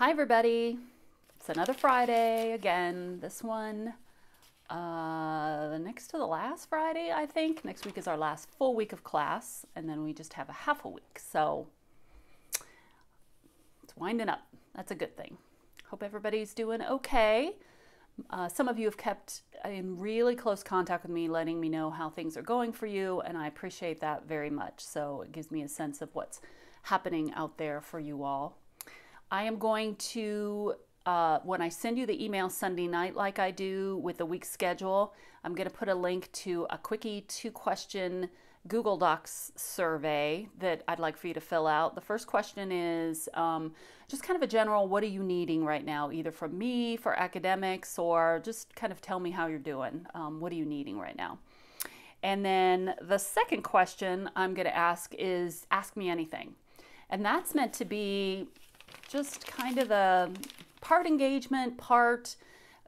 Hi, everybody. It's another Friday again. This one, uh, the next to the last Friday, I think. Next week is our last full week of class, and then we just have a half a week. So it's winding up. That's a good thing. Hope everybody's doing okay. Uh, some of you have kept in really close contact with me, letting me know how things are going for you, and I appreciate that very much. So it gives me a sense of what's happening out there for you all. I am going to, uh, when I send you the email Sunday night, like I do with the week schedule, I'm going to put a link to a quickie two question Google Docs survey that I'd like for you to fill out. The first question is um, just kind of a general what are you needing right now, either from me for academics or just kind of tell me how you're doing. Um, what are you needing right now? And then the second question I'm going to ask is ask me anything. And that's meant to be just kind of the part engagement, part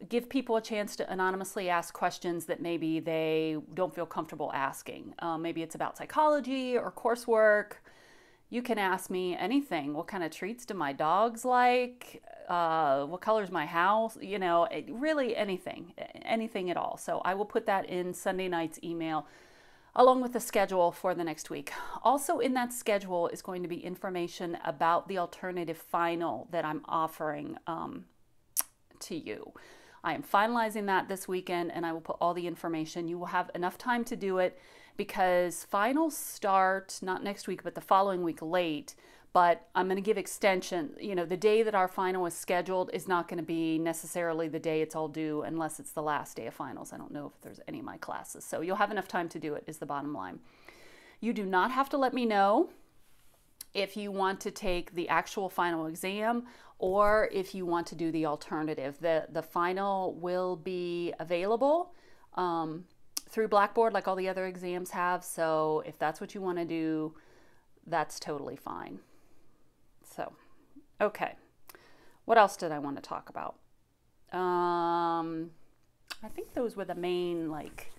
give people a chance to anonymously ask questions that maybe they don't feel comfortable asking. Um, maybe it's about psychology or coursework. You can ask me anything. What kind of treats do my dogs like? Uh, what color's my house? You know, it, really anything, anything at all. So I will put that in Sunday night's email along with the schedule for the next week. Also, in that schedule is going to be information about the alternative final that I'm offering um, to you. I am finalizing that this weekend and I will put all the information. You will have enough time to do it because finals start not next week, but the following week late. But I'm going to give extension. You know, the day that our final is scheduled is not going to be necessarily the day it's all due unless it's the last day of finals. I don't know if there's any of my classes. So you'll have enough time to do it, is the bottom line. You do not have to let me know if you want to take the actual final exam or if you want to do the alternative. The, the final will be available um, through Blackboard like all the other exams have. So if that's what you want to do, that's totally fine. So, okay. What else did I want to talk about? Um, I think those were the main like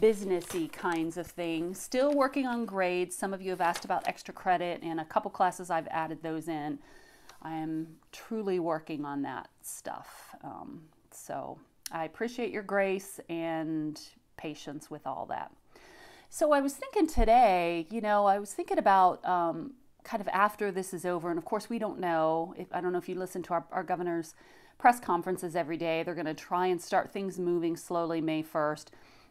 businessy kinds of things. Still working on grades. Some of you have asked about extra credit, and a couple classes I've added those in. I am truly working on that stuff. Um, so I appreciate your grace and patience with all that. So I was thinking today, you know, I was thinking about um, kind of after this is over, and of course we don't know. If I don't know if you listen to our, our governor's press conferences every day, they're going to try and start things moving slowly May 1st.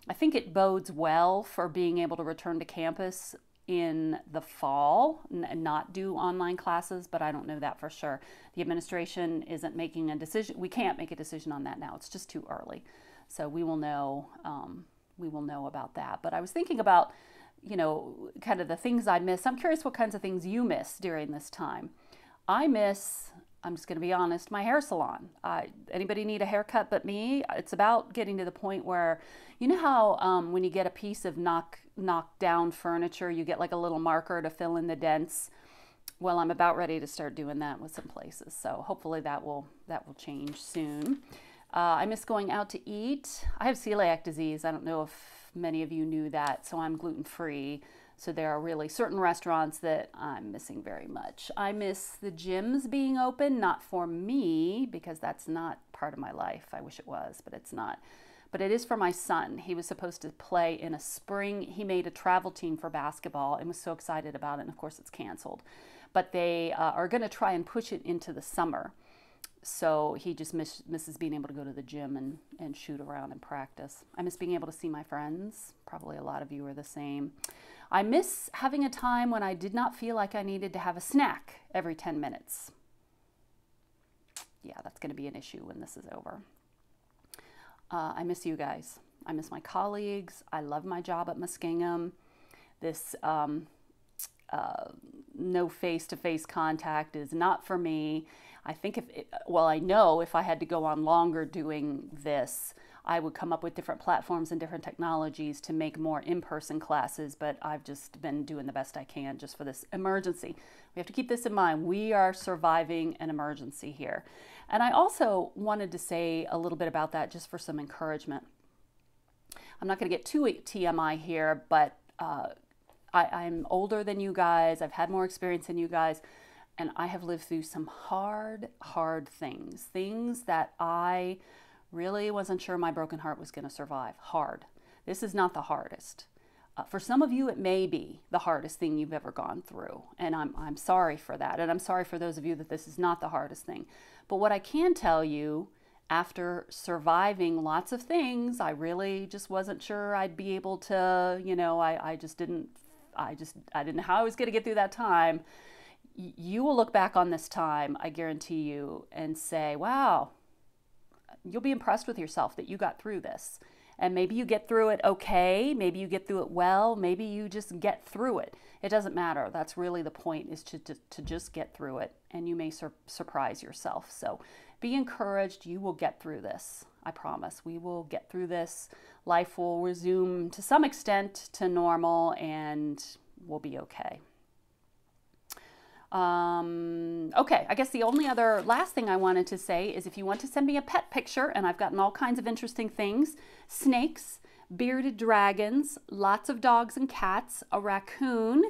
I think it bodes well for being able to return to campus in the fall and not do online classes, but I don't know that for sure. The administration isn't making a decision. We can't make a decision on that now. It's just too early. So we will know. Um, we will know about that. But I was thinking about, you know, kind of the things I miss. I'm curious what kinds of things you miss during this time. I miss I'm just going to be honest, my hair salon. Anybody need a haircut but me? It's about getting to the point where, you know how um, when you get a piece of knock knock down furniture, you get like a little marker to fill in the dents. Well, I'm about ready to start doing that with some places, so hopefully that will that will change soon. Uh, I miss going out to eat. I have celiac disease. I don't know if many of you knew that, so I'm gluten free. So there are really certain restaurants that I'm missing very much. I miss the gyms being open, not for me, because that's not part of my life. I wish it was, but it's not. But it is for my son. He was supposed to play in a spring. He made a travel team for basketball and was so excited about it. And of course, it's canceled. But they uh, are going to try and push it into the summer. So he just miss, misses being able to go to the gym and, and shoot around and practice. I miss being able to see my friends. Probably a lot of you are the same. I miss having a time when I did not feel like I needed to have a snack every 10 minutes. Yeah, that's going to be an issue when this is over. Uh, I miss you guys. I miss my colleagues. I love my job at Muskingum. This um, uh, no face to face contact is not for me. I think if, it, well, I know if I had to go on longer doing this, I would come up with different platforms and different technologies to make more in person classes, but I've just been doing the best I can just for this emergency. We have to keep this in mind. We are surviving an emergency here. And I also wanted to say a little bit about that just for some encouragement. I'm not going to get too TMI here, but uh, I, I'm older than you guys. I've had more experience than you guys. And I have lived through some hard, hard things, things that I really wasn't sure my broken heart was going to survive. Hard. This is not the hardest. Uh, for some of you, it may be the hardest thing you've ever gone through. And I'm, I'm sorry for that. And I'm sorry for those of you that this is not the hardest thing. But what I can tell you, after surviving lots of things, I really just wasn't sure I'd be able to, you know, I, I just didn't, I just, I didn't know how I was going to get through that time. You will look back on this time, I guarantee you, and say, wow, you'll be impressed with yourself that you got through this. And maybe you get through it okay, maybe you get through it well, maybe you just get through it. It doesn't matter. That's really the point is to, to, to just get through it and you may sur- surprise yourself. So be encouraged. You will get through this. I promise. We will get through this. Life will resume to some extent to normal and we'll be okay. Um, okay, I guess the only other last thing I wanted to say is if you want to send me a pet picture, and I've gotten all kinds of interesting things snakes, bearded dragons, lots of dogs and cats, a raccoon.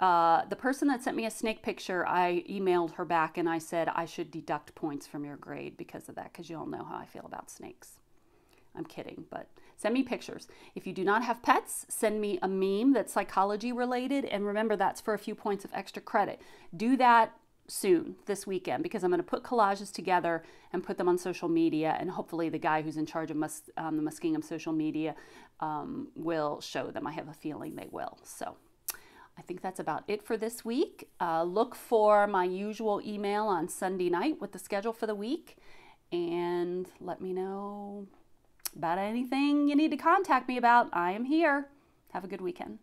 Uh, the person that sent me a snake picture, I emailed her back and I said I should deduct points from your grade because of that, because you all know how I feel about snakes. I'm kidding, but send me pictures. If you do not have pets, send me a meme that's psychology related. And remember, that's for a few points of extra credit. Do that soon this weekend because I'm going to put collages together and put them on social media. And hopefully, the guy who's in charge of Mus- um, the Muskingum social media um, will show them. I have a feeling they will. So. I think that's about it for this week. Uh, look for my usual email on Sunday night with the schedule for the week and let me know about anything you need to contact me about, I am here. Have a good weekend.